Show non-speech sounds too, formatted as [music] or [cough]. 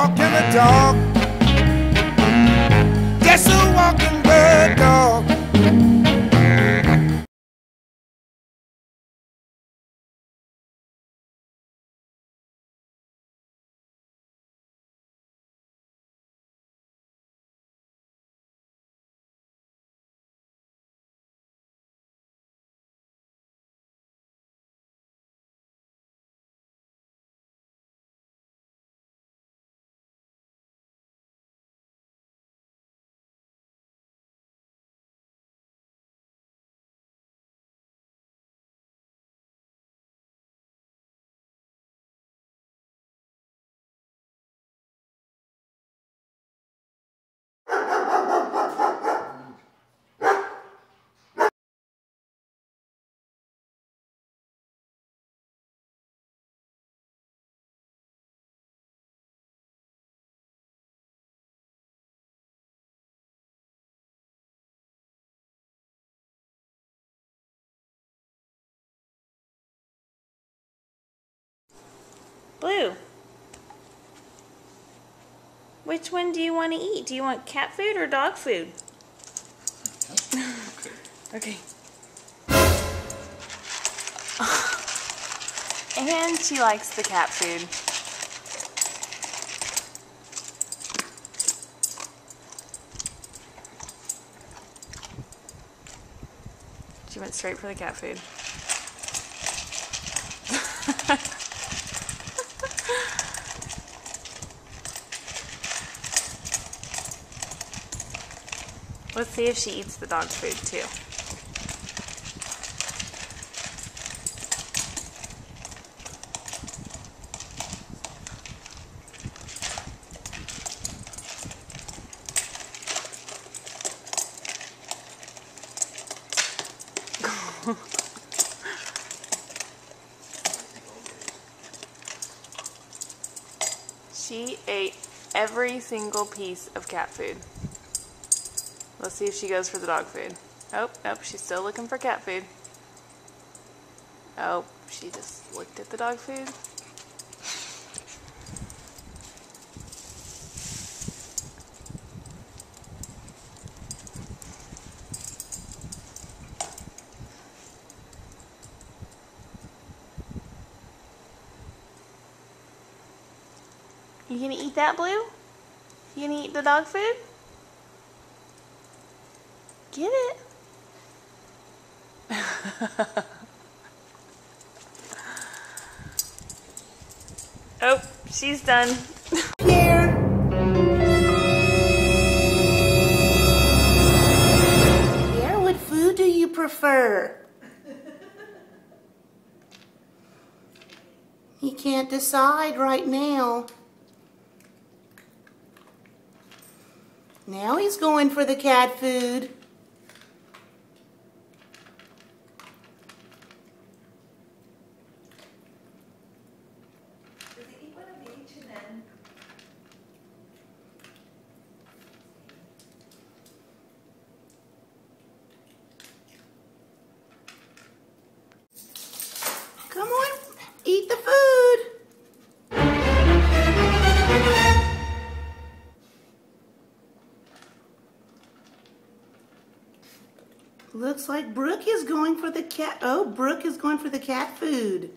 walking the dog. Guess who walking the dog? Blue. Which one do you want to eat? Do you want cat food or dog food? [laughs] okay. [laughs] and she likes the cat food. She went straight for the cat food. Let's see if she eats the dog food too. [laughs] she ate every single piece of cat food. Let's see if she goes for the dog food. Oh, nope, she's still looking for cat food. Oh, she just looked at the dog food. You gonna eat that, Blue? You gonna eat the dog food? Get it. [laughs] oh, she's done. Here. Pierre, what food do you prefer? [laughs] He can't decide right now. Now he's going for the cat food. Looks like Brooke is going for the cat. Oh, Brooke is going for the cat food.